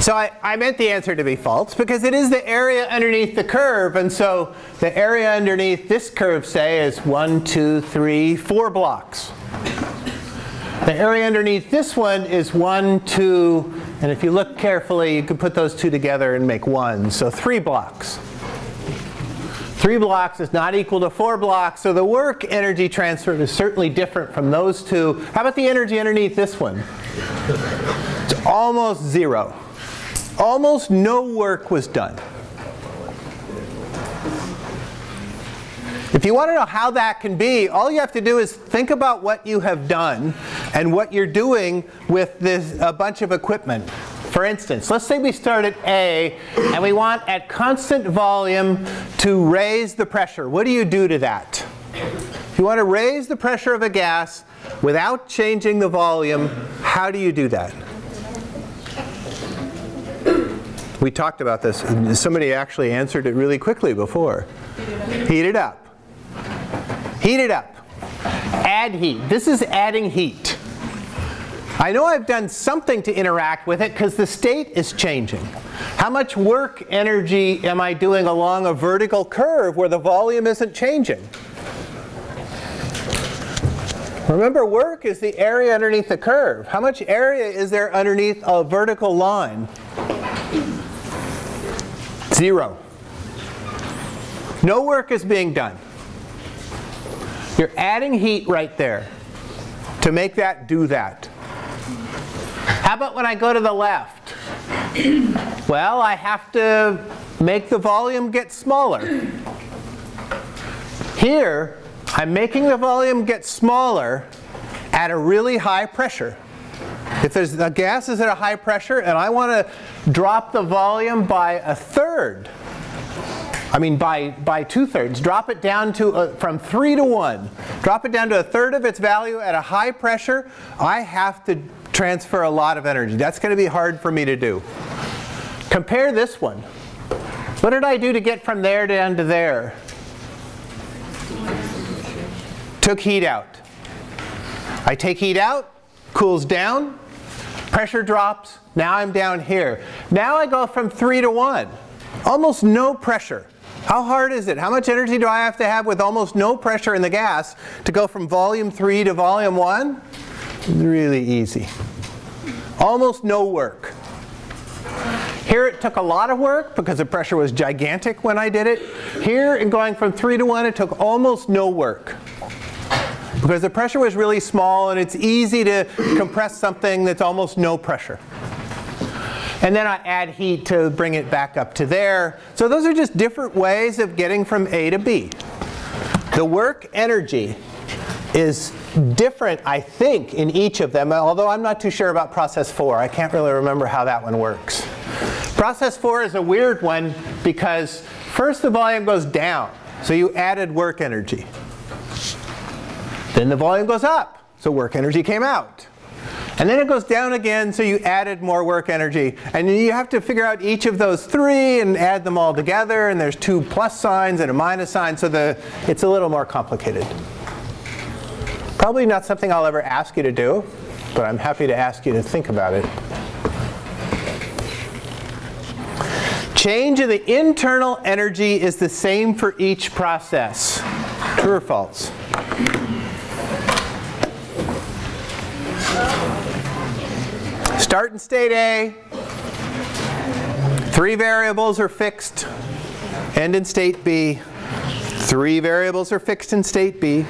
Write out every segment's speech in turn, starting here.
So I, I, meant the answer to be false because it is the area underneath the curve. And so the area underneath this curve, say, is one, two, three, four blocks. The area underneath this one is one, two, and if you look carefully, you can put those two together and make one. So three blocks. Three blocks is not equal to four blocks, so the work energy transfer is certainly different from those two. How about the energy underneath this one? It's almost zero. Almost no work was done. If you want to know how that can be, all you have to do is think about what you have done and what you're doing with this a bunch of equipment. For instance, let's say we start at A and we want at constant volume to raise the pressure. What do you do to that? If you want to raise the pressure of a gas without changing the volume, how do you do that? We talked about this. Somebody actually answered it really quickly before. Heat it up. Heat it up. Add heat. This is adding heat. I know I've done something to interact with it because the state is changing. How much work energy am I doing along a vertical curve where the volume isn't changing? Remember, work is the area underneath the curve. How much area is there underneath a vertical line? Zero. No work is being done. You're adding heat right there to make that do that. How about when I go to the left? Well, I have to make the volume get smaller. Here, I'm making the volume get smaller at a really high pressure. If there's, the gas is at a high pressure and I want to drop the volume by a third, I mean by, by two-thirds. Drop it down to a, from 3 to 1. Drop it down to a third of its value at a high pressure. I have to transfer a lot of energy. That's going to be hard for me to do. Compare this one. What did I do to get from there down to there? Took heat out. I take heat out, cools down, pressure drops, now I'm down here. Now I go from 3 to 1. Almost no pressure. How hard is it? How much energy do I have to have with almost no pressure in the gas to go from volume 3 to volume 1? It's really easy. Almost no work. Here it took a lot of work because the pressure was gigantic when I did it. Here in going from 3 to 1 it took almost no work. Because the pressure was really small and it's easy to compress something that's almost no pressure. And then I add heat to bring it back up to there. So those are just different ways of getting from A to B. The work energy is different, I think, in each of them, although I'm not too sure about process 4. I can't really remember how that one works. Process 4 is a weird one because first the volume goes down, so you added work energy. Then the volume goes up, so work energy came out. And then it goes down again, so you added more work energy. And you have to figure out each of those three and add them all together. And there's two plus signs and a minus sign, so the, it's a little more complicated. Probably not something I'll ever ask you to do, but I'm happy to ask you to think about it. Change in the internal energy is the same for each process. True or false? Start in state A. Three variables are fixed. End in state B. Three variables are fixed in state B.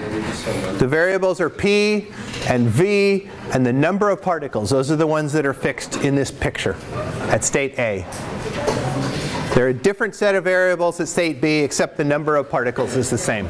The variables are P and V and the number of particles. Those are the ones that are fixed in this picture at state A. There are a different set of variables at state B except the number of particles is the same.